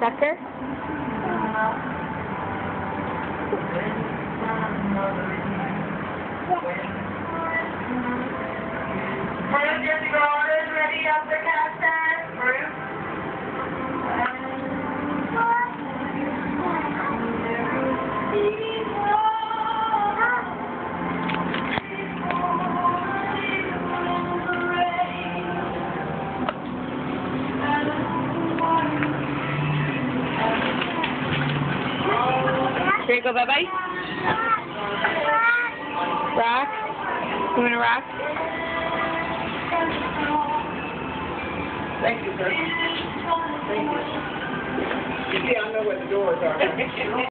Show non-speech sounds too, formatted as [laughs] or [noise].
sucker? Bruce, your daughter's ready up the cast Bruce? You go, bye-bye. Rock? You want to rock? Thank you, sir. Thank you. You see, I know where the doors are. [laughs]